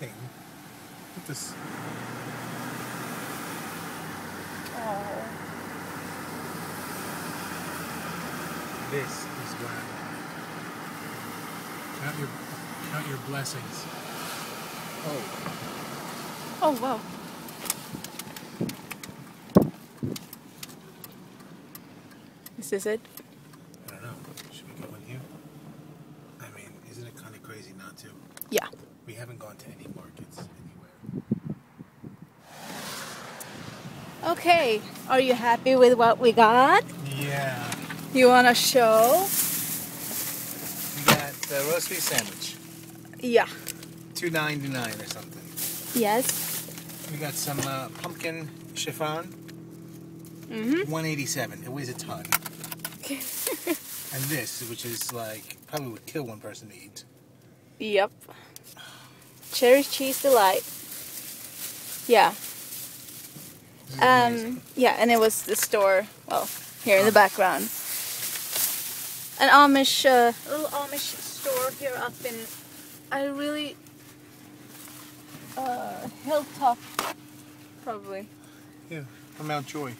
thing. Put this. Oh. This is wow. Count your count your blessings. Oh, Oh wow. This is it? I don't know. Should we go in here? I mean, isn't it kind of crazy not to? Yeah. We haven't gone to any markets anywhere. Okay. Are you happy with what we got? Yeah. You wanna show? We got the roast beef sandwich, Yeah. two ninety nine or something. Yes. We got some uh, pumpkin chiffon, one eighty seven. It weighs a ton. and this, which is like probably would kill one person to eat. Yep. Cherry cheese delight. Yeah. This is amazing. Um. Yeah, and it was the store. Well, here in the background. An Amish, uh, little Amish store here up in. I really. Uh, hilltop. Probably. yeah, from Mount Joy.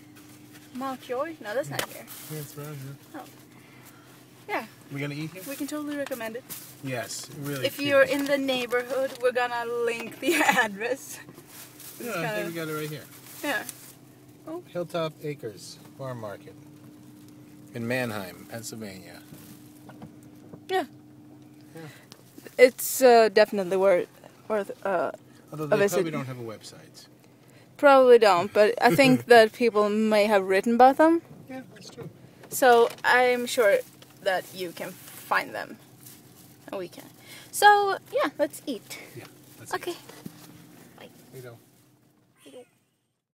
Mount Joy? No, that's not here. Yeah, it's around here. Yeah, We're gonna eat here? we can totally recommend it. Yes, really. If cute. you're in the neighborhood, we're gonna link the address. It's yeah, I think we got it right here. Yeah. Oh. Hilltop Acres Farm Market in Manheim, Pennsylvania. Yeah. yeah. It's uh, definitely worth worth. Uh, Although A they visit. probably don't have a website. probably don't, but I think that people may have written about them. Yeah, that's true. So I'm sure that you can find them, and we can. So yeah, let's eat. Yeah, that's Okay. You go.